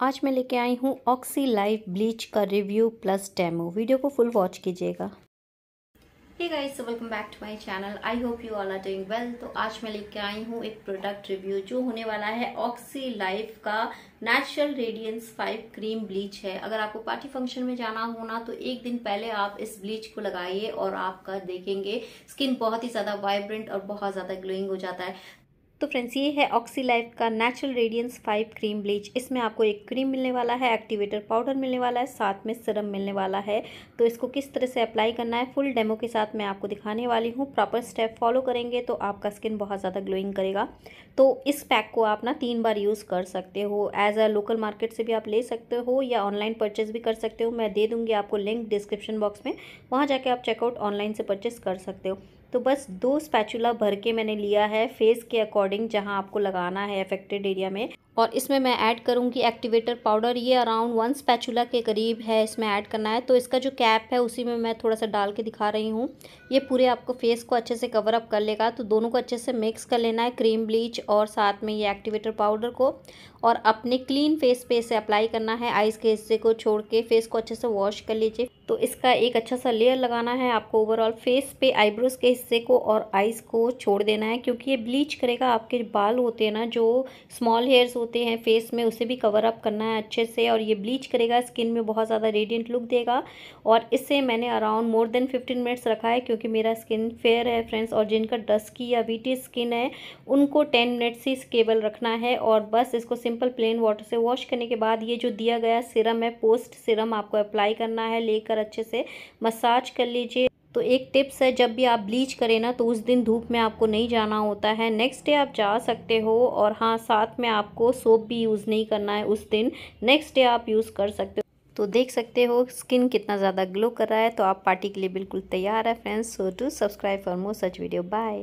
आज मैं लेके आई हूँ ऑक्सी लाइव ब्लीच का रिव्यू प्लस डेमो वीडियो को फुल वॉच कीजिएगा। Hey guys welcome back to my channel I hope you all are doing well तो आज मैं लेके आई हूँ एक प्रोडक्ट रिव्यू जो होने वाला है ऑक्सी लाइफ का नेचुरल रेडियंस 5 क्रीम ब्लीच है। अगर आपको पार्टी फ़ंक्शन में जाना हो ना तो एक दिन पहले आप इस ब्लीच को लगाइए और आपका देखेंगे। स्किन बहुत ही ज़्यादा वाइब्रेंट और बहुत ज़्यादा ग्लोइंग हो जाता है। तो फ्रेंड्स, ये है ऑक्सी लाइफ का natural radiance five cream bleach इसमें आपको एक क्रीम मिलने वाला है एक्टिवेटर पाउडर मिलने वाला है, साथ में सिरम मिलने वाला है। तो इसको किस तरह से अप्लाई करना है फुल डेमो के साथ मैं आपको दिखाने वाली हूँ। प्रॉपर स्टेप फॉलो करेंगे तो आपका स्किन बहुत ज़्यादा ग्लोइंग करेगा। तो इस पैक को आप ना तीन बार यूज़ कर सकते हो। एज अ लोकल मार्केट से भी आप ले सकते हो या ऑनलाइन परचेज भी कर सकते हो। मैं दे दूँगी आपको लिंक डिस्क्रिप्शन बॉक्स में। वहाँ जाके आप चेकआउट ऑनलाइन से परचेस कर सकते हो। तो बस दो स्पैचुला भर के मैंने लिया है फेस के अकॉर्डिंग जहाँ आपको लगाना है अफेक्टेड एरिया में और इसमें मैं ऐड करूँगी एक्टिवेटर पाउडर। ये अराउंड वन स्पैचुला के करीब है इसमें ऐड करना है। तो इसका जो कैप है उसी में मैं थोड़ा सा डाल के दिखा रही हूँ। ये पूरे आपको फेस को अच्छे से कवर अप कर लेगा। तो दोनों को अच्छे से मिक्स कर लेना है क्रीम, ब्लीच और साथ में ये एक्टिवेटर पाउडर को। और अपने क्लीन फेस पे इसे अप्लाई करना है। आइस के हिस्से को छोड़ के फेस को अच्छे से वॉश कर लीजिए। तो इसका एक अच्छा सा लेयर लगाना है आपको ओवरऑल फेस पे। आईब्रोज के हिस्से को और आइस को छोड़ देना है। क्योंकि ये ब्लीच करेगा, आपके बाल होते हैं ना, जो स्मॉल हेयर्स होते हैं फेस में, उसे भी कवर अप करना है अच्छे से और ये ब्लीच करेगा स्किन में बहुत ज़्यादा रेडियंट लुक देगा और इससे मैंने around more than fifteen minutes रखा है क्योंकि मेरा स्किन फेयर है फ्रेंड्स और जिनका डस्की या वीटी स्किन है, उनको टेन मिनट्स ही स्केबल रखना है और बस इसको सिंपल प्लेन वाटर से वॉश करने के बाद ये जो दिया गया सिरम है पोस्ट सिरम आपको अप्लाई करना है, लेकर अच्छे से मसाज कर लीजिए। तो एक टिप्स है, जब भी आप ब्लीच करें ना तो उस दिन धूप में आपको नहीं जाना होता है। नेक्स्ट डे आप जा सकते हो और हाँ साथ में आपको सोप भी यूज़ नहीं करना है उस दिन। नेक्स्ट डे आप यूज़ कर सकते हो। तो देख सकते हो स्किन कितना ज़्यादा ग्लो कर रहा है तो आप पार्टी के लिए बिल्कुल तैयार है friends so to subscribe for more such video bye